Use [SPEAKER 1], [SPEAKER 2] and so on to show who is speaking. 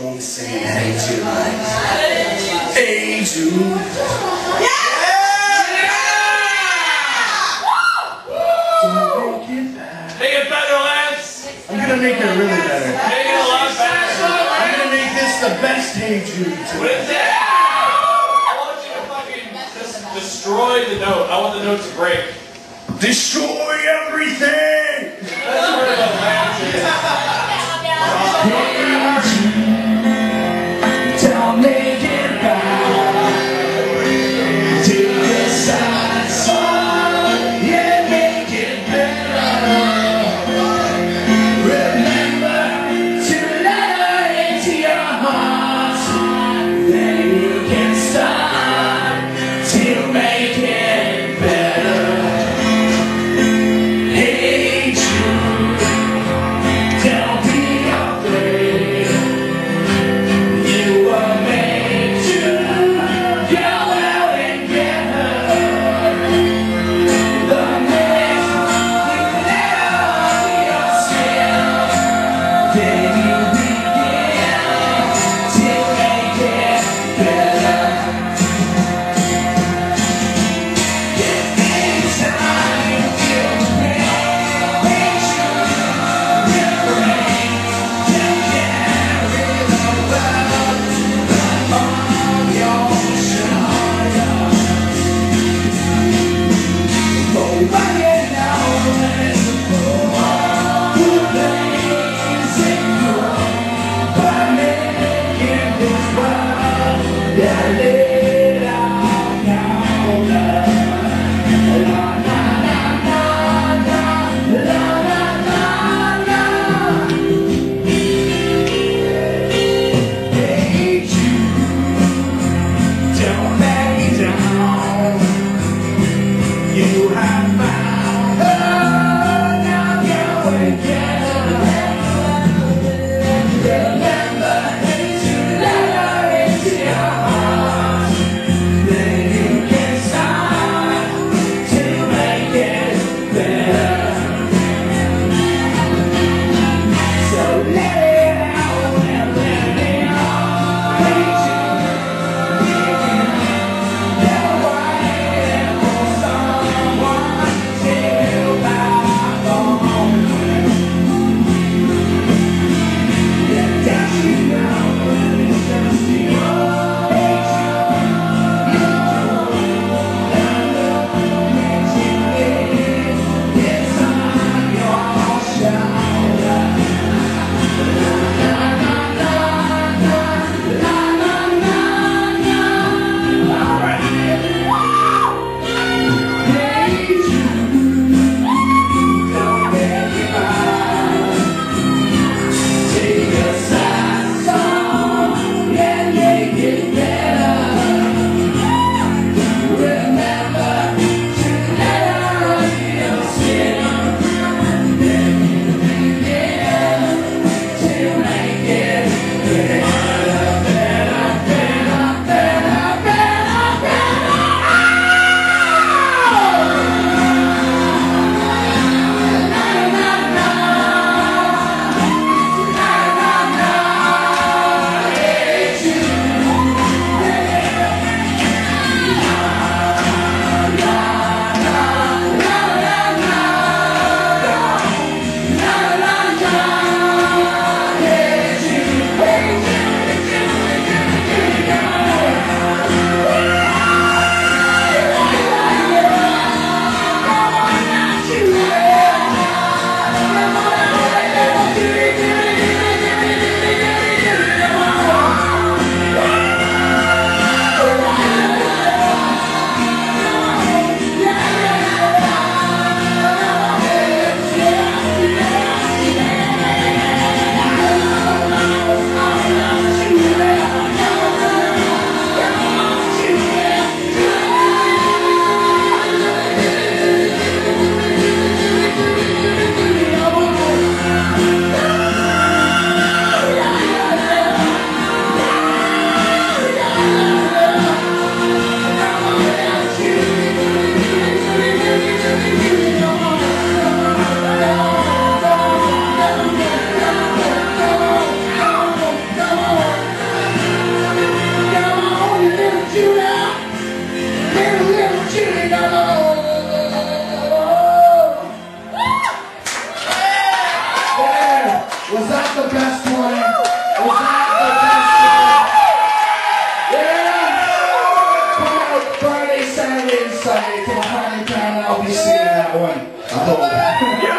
[SPEAKER 1] won't sing hey Jude. Hey Jude. Make it really better.
[SPEAKER 2] Make it a lot faster.
[SPEAKER 1] I'm gonna make this the best Hey
[SPEAKER 2] What is With that, I want you to fucking just destroy the note. I want the note to break.
[SPEAKER 1] Destroy everything. That's where the 때 Cauane. Tá bom. Tá